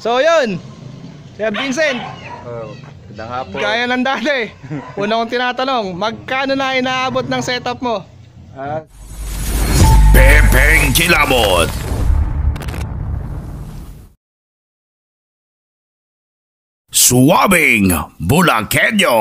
So yun, Sir Vincent, Oh, magandang hapon. gaya ng dati. Una kong tinatanong, magkano na inaabot ng setup mo? Ah, Pepeng Kilabot. Suabing Bulakenyo.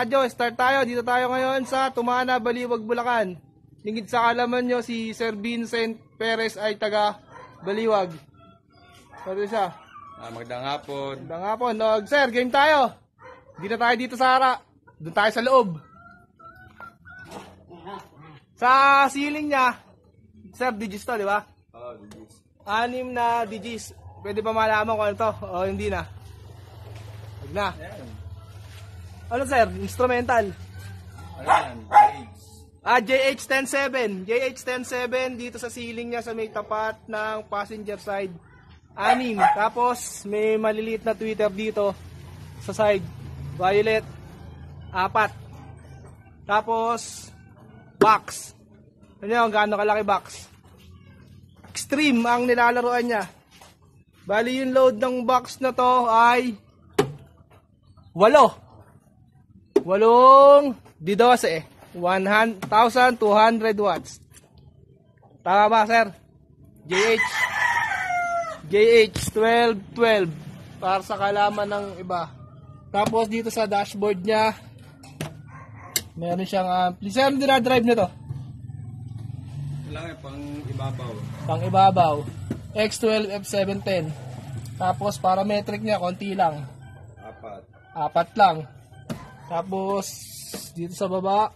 Mga karadyo, start tayo. Dito tayo ngayon sa Tumana, Baliwag, Bulacan. Lingid sa kalaman nyo, si Sir Vincent Perez ay taga Baliwag. Sabi siya, ah, magandang hapon. Ganda nga po, no, sir, game tayo. Na tayo dito sa harap. Doon tayo sa loob. Sa ceiling niya, sir, digits to, di ba? Oh, Luis. Anim na digits. Pwede ba malaman kung ano to? O hindi na? Huwag na. Ano sir? Instrumental. Ano yan? Ah, JH107. JH107 dito sa ceiling niya sa may tapat ng passenger side. Anim. Tapos may maliliit na tweeter dito sa side. Violet. Apat. Tapos box. Ano yun? Gaano kalaki box? Extreme ang nilalaroan niya. Bali yung load ng box na to ay walo. Walong di 12. 1,200 watts. Tama ba, sir? JH. JH 1212 para sa kalaman ng iba. Tapos dito sa dashboard niya, meron siyang ampli. Sir, ano dinadrive nito? Wala nga, pang ibabaw. Pang ibabaw. X12 F710. Tapos parametric niya, konti lang. Apat. Apat lang. Tapos, dito sa baba,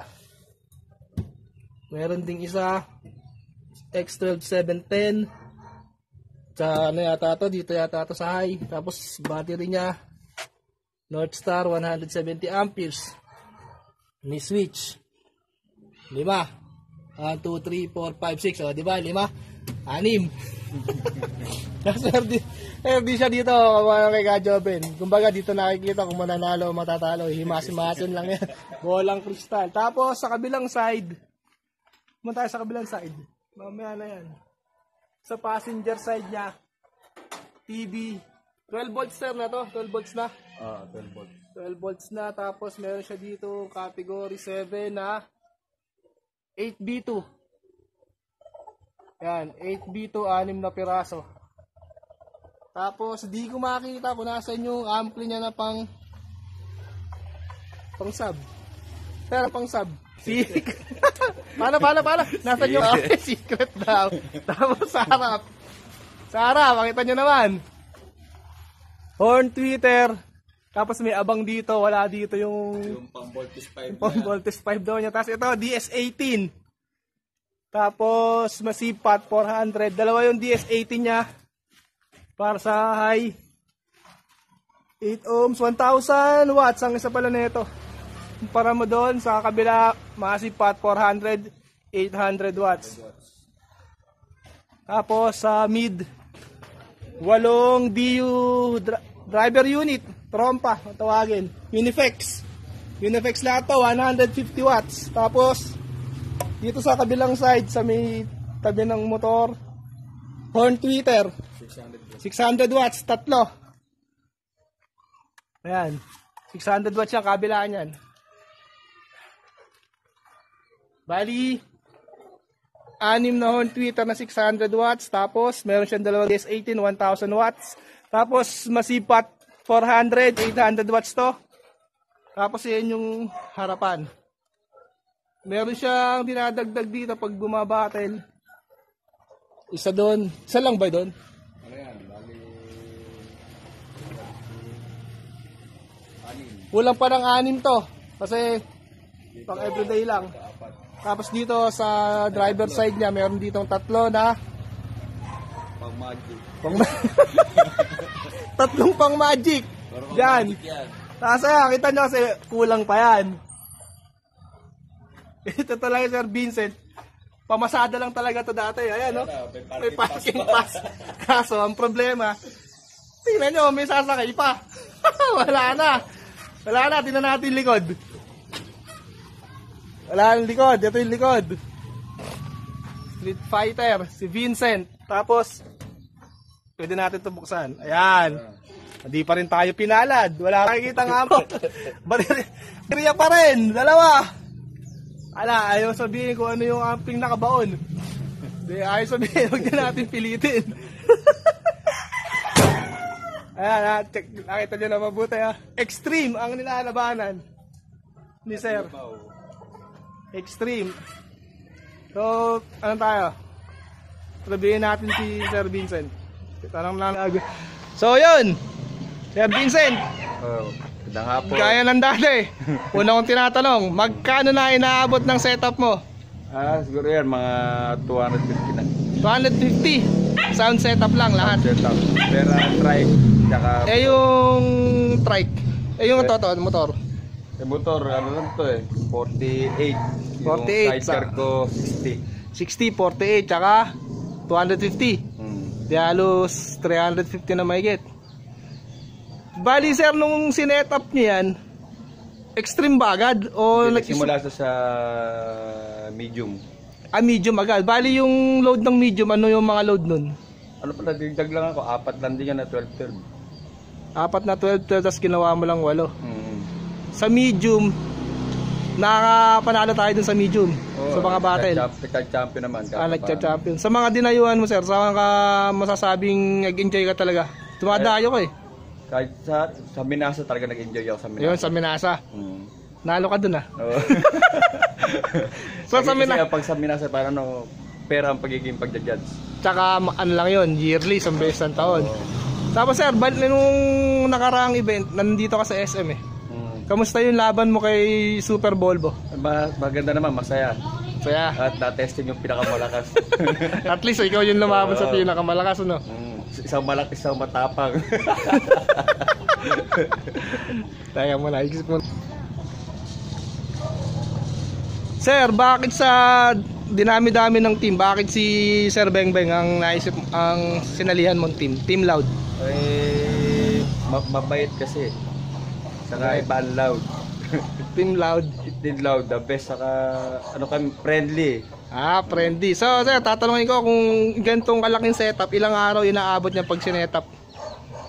meron ding isa, X12 710. Sa ano yata to, dito yata to sa high. Tapos, battery niya, Northstar 170 amperes. May switch. Lima. 1, 2, 3, 4, 5, 6. O, di ba? Lima. Anim. Di, eh, di siya dito mga kay Kajoben. Kumbaga dito nakikita kung mananalo o matatalo. Himas-himasin lang yan. Bolang kristal. Tapos sa kabilang side, Pumunta tayo sa kabilang side. Mamaya na yan. Sa passenger side niya, TV. 12 volts sir na to. 12 volts na. Ah, 12 volts. 12 volts na. Tapos meron siya dito category 7 na 8B2. Yan, 8B2, 6 na piraso. Tapos, di ko makita kung nasan yung ampli niya na pang pang sub. Pero pang sub. Secret. paano, paano, paano? Nasaan yung ampli? Secret daw. Tapos sa harap. Sa harap, makita nyo naman. Horn tweeter. Tapos may abang dito, wala dito yung Yung pang voltage 5 pang voltage 5 daw niya. Tapos ito, DS18. Tapos masipat 400. Dalawa yung DS80 niya. Para sa high. 8 ohms, 1,000 watts ang isa pala nito. Para mo doon sa kabila, masipat 400, 800 watts. Tapos sa mid, walong DU dri- driver unit, trompa, tawagin. Unifex. Unifex lahat to, 150 watts. Tapos, dito sa kabilang side, sa may tabi ng motor, horn tweeter, 600 watts, tatlo. Ayan, 600 watts yung kabilaan yan. Bali, anim na horn tweeter na 600 watts. Tapos, meron siyang dalawang DS18, 1000 watts. Tapos, masipat 400, 800 watts to. Tapos, yan yung harapan. Meron siyang dinadagdag dito pag bumabattle. Isa doon. Isa lang ba doon? Ano yan? Bali... Anin. Kulang pa ng anim to. Kasi, pang everyday lang. Tapos dito sa driver side niya, meron ditong tatlo na Pang magic. pang tatlong pang magic. Pero pang Diyan. magic yan. Tapos ayan, kita nyo kasi kulang pa yan. Ito talaga Sir Vincent. Pamasada lang talaga to dati. Ayan, no? May may parking pass. Kaso, ang problema, tingnan nyo, may sasakay pa. Wala na. Wala na, tingnan natin likod. Wala nang likod. Ito yung likod. Street Fighter, si Vincent. Tapos, pwede natin ito buksan. Ayan. Hindi pa rin tayo pinalad. Wala nakikita nga mo. Baterya pa rin. Dalawa. Ala, ayaw sabihin kung ano yung amping nakabaon. Hindi, ayaw sabihin. Huwag na natin pilitin. Ayan, ha, check. Nakita nyo na mabuti ha. Extreme ang nilalabanan ni Sir. Extreme. So, ano tayo? Sabihin natin si Sir Vincent. Tanong lang. So, yun. Sir Vincent, Oh, magandang hapon. gaya ng dati. Una kong tinatanong, magkano na inaabot ng setup mo? Ah, siguro yan, mga 250 na. 250. Sound setup lang lahat. Setup. Pera, trike, tsaka... Eh yung trike. Eh yung toto, motor. Eh, motor, ano lang to eh, 48. 48 Yung sidecar ko, 60. 60, 48, tsaka 250. Hmm. Di halos 350 na mahigit. Bali sir, nung sinetup niyo yan, extreme ba agad? O nag Nagsimula sa sa medium. ah, medium agad? Bali yung load ng medium, ano yung mga load nun? Ano pala, digdag lang ako, apat lang din yan na 12 term. Apat na 12, 12 tapos ginawa mo lang walo. Hmm. Sa medium, nakapanalo tayo dun sa medium. sa mga battle. Nagka-champion naman. Ah, nagcha-champion. Sa mga dinayuhan mo sir, saan ka masasabing nag-enjoy ka talaga? Tumadayo ko eh. Kahit sa, sa Minasa talaga nag-enjoy ako sa Minasa. Yun, sa Minasa. Hmm. Nalo ka dun ah. Oo. So, sa Kasi Mina- pag sa Minasa, parang ano, pera ang pagiging pagja-judge. Tsaka ano lang yun, yearly, isang beses ng taon. Tapos sir, bal nung nakaraang event, nandito ka sa SM eh. Hmm. Kamusta yung laban mo kay Super Volvo? Ma- maganda naman, masaya. Kaya, At na-testing yung pinakamalakas. at least ikaw yung lumaban sa pinakamalakas, ano? Hmm. Isang malaki, isang matapang. Teka mo na, isip mo. Sir, bakit sa dinami-dami ng team, bakit si Sir Bengbeng ang naisip, ang sinalihan mong team? Team Loud. eh, ma- mabait kasi. Saka iba loud. Team Loud. Din loud, the best. Saka, ano kami, friendly. Ah, friendly. So, sir, tatanungin ko kung ganitong kalaking setup, ilang araw inaabot niya pag sinetup?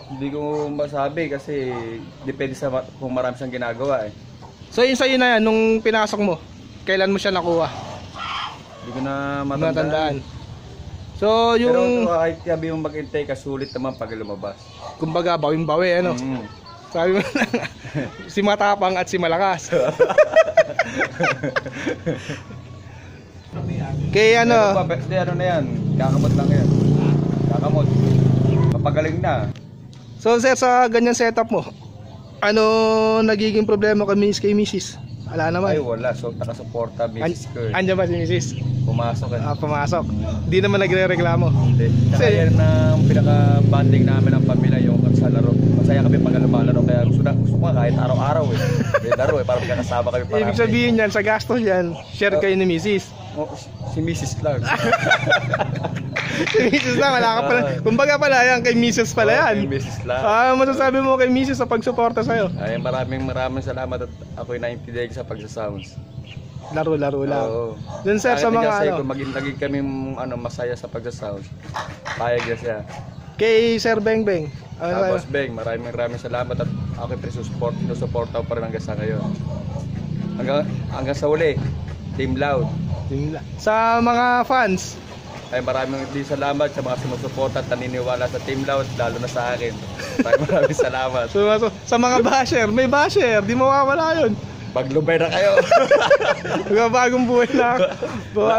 Hindi ko masabi kasi depende sa ma- kung marami siyang ginagawa eh. So, yun sa'yo na yan, nung pinasok mo, kailan mo siya nakuha? Hindi ko na Matandaan. matandaan. So, Pero yung, kahit sabi mo mag-intay ka, sulit naman pag lumabas. kumbaga, bawing-bawi, ano? Mm. Sabi mo na, si matapang at si malakas. Kay Ano? ano, pa, hindi, ano na yan, kakamot lang yan. Kakamot. Papagaling na. so sir, sa ganyan setup mo, ano nagiging problema kay Miss kay Mrs? Wala naman. Ay, wala. So, nakasuporta, An- misis ko eh. Andiyan ba si Mrs.? Pumasok eh. Ah, pumasok. Hindi naman nagre-reklamo. Hindi. Kasi- yan ang pinaka-banding namin ng pamilya yung sa laro. Masaya kami pag lumalaro. Kaya gusto, na, gusto ko nga kahit araw-araw eh. May laro eh. Para magkakasama kami parati. Ibig sabihin yan, sa gastos yan, share kayo ni Mrs. Oh, si Mrs. lang. si Mrs. lang, wala ka pala. Kumbaga pala yan, kay Mrs. pala Oh, yan. Si Mrs. lang. Ah, masasabi mo kay Mrs. sa pagsuporta sa'yo? Ay, maraming maraming salamat at ako'y naintindihan sa pagsasounds. Laro-laro lang. Oo. Dun sir, sa Bakit mga kasi ano, kung maging kami ano, masaya sa pagsasounds, payag na siya. Kay Sir Beng Beng. Ano Ah? Boss Beng, maraming maraming salamat at ako'y pre-support, sinusuporta pa rin hanggang sa ngayon. Hanggang, hanggang sa uli, Team Loud. Yun lang. Sa mga fans, Ay maraming din salamat sa mga sumusuporta at naniniwala sa Team Loud, lalo na sa akin. Maraming maraming salamat. so, so, sa mga basher, may basher, di mawawala yun. Maglubay na kayo. Mga bagong buhay na.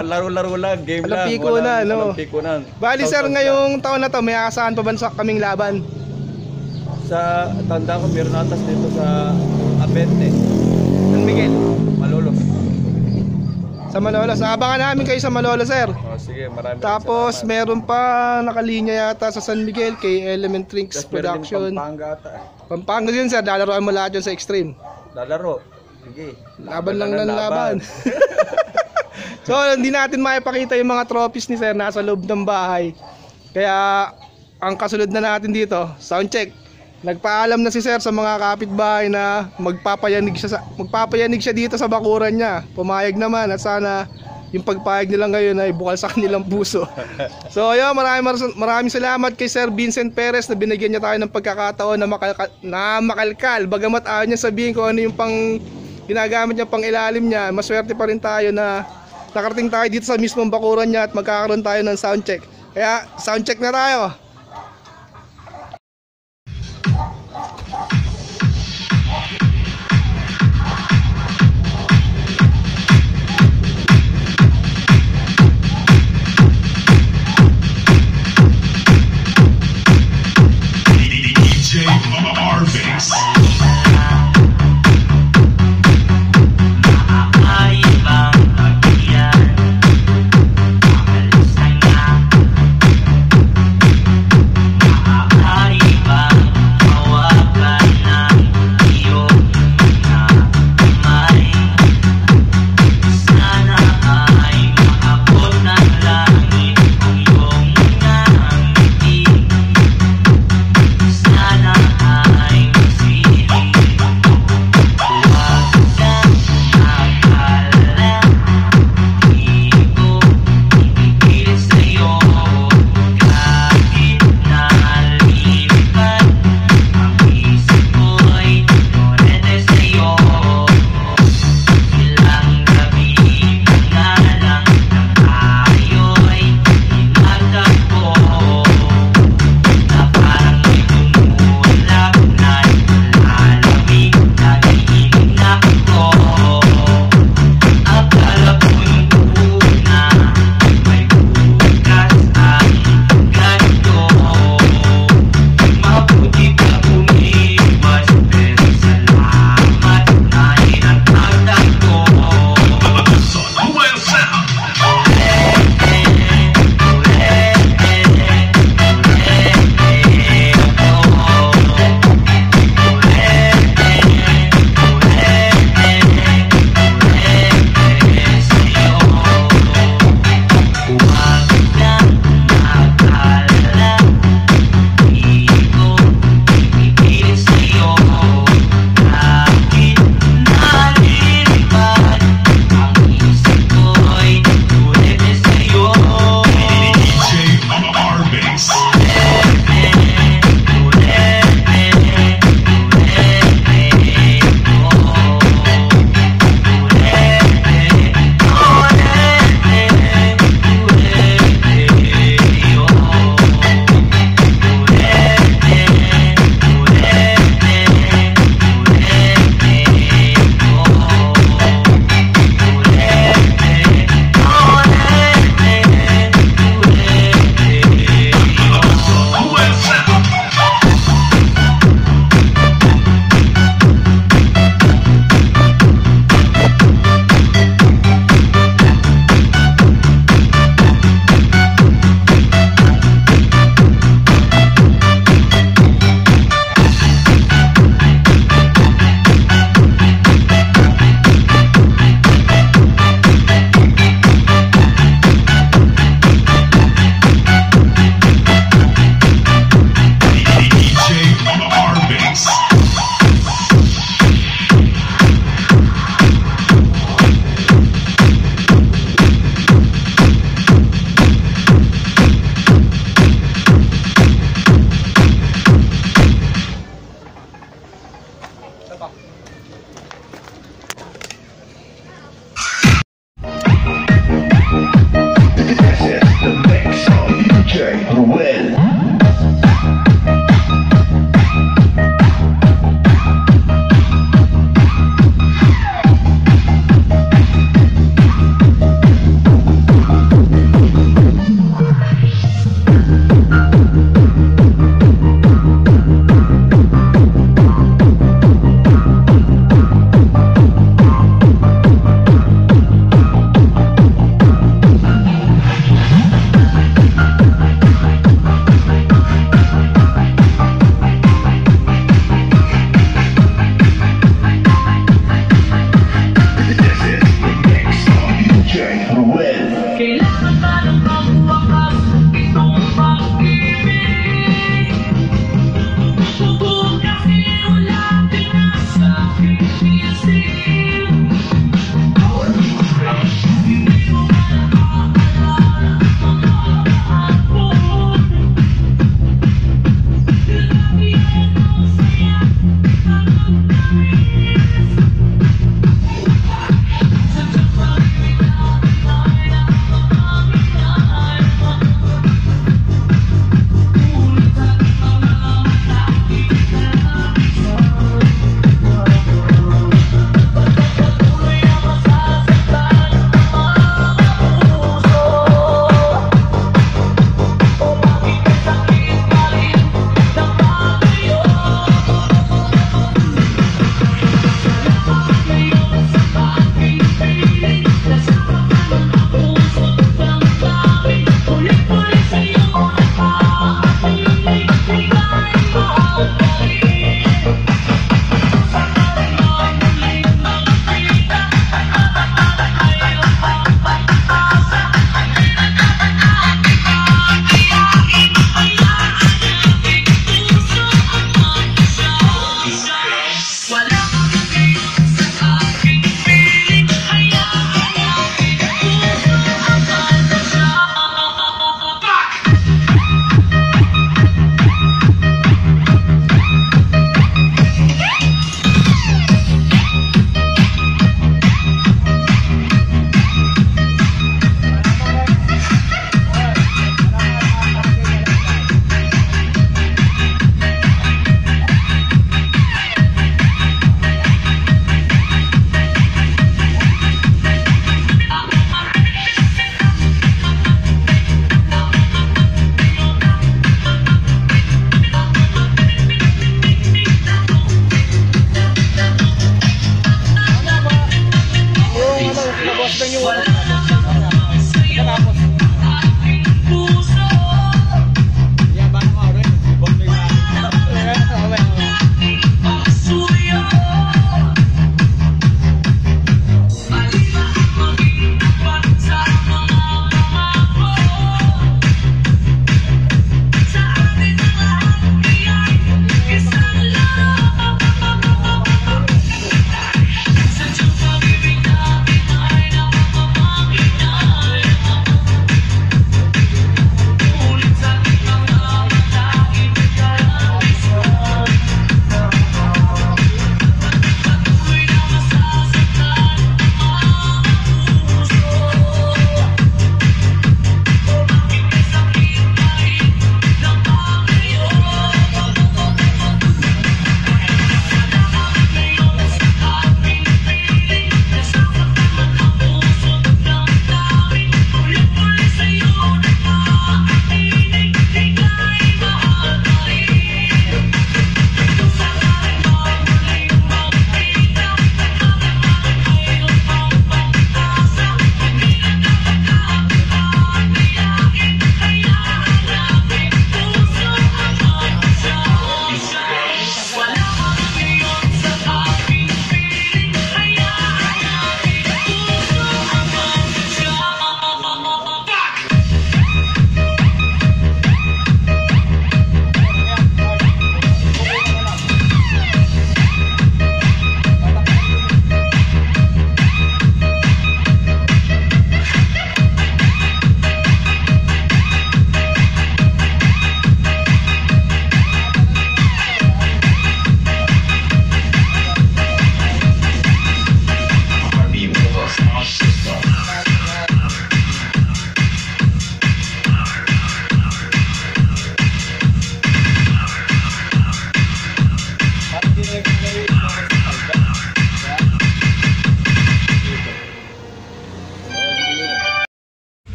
Laro-laro lang, game lang. piko na, no? Walang piko na. Bali sir, ngayong taon na to, may aasahan pa ba sa kaming laban? Sa tanda ko, meron atas dito sa Abente, San Miguel. Malolos. Sa Malolos. Abangan namin kayo sa Malolos, sir. Oh, sige, maraming Tapos salamat. meron pa nakalinya yata sa San Miguel kay Element Drinks Production. Pampanga ata. Pampanga din sir, lalaroan mo lahat yun sa Extreme. Lalaro. Sige. Laban lang ng laban. so, hindi natin maipakita yung mga trophies ni sir nasa loob ng bahay. Kaya, ang kasunod na natin dito, sound check. Nagpaalam na si sir sa mga kapitbahay na magpapayanig siya, sa, magpapayanig siya dito sa bakuran niya. Pumayag naman at sana yung pagpayag nila ngayon ay bukal sa kanilang puso. So ayun, maraming maraming- salamat kay Sir Vincent Perez na binigyan niya tayo ng pagkakataon na, makalka, na makalkal. Bagamat ayaw niya sabihin kung ano yung pang ginagamit niya pang ilalim niya, maswerte pa rin tayo na nakarating tayo dito sa mismong bakuran niya at magkakaroon tayo ng sound check. Kaya sound check na tayo.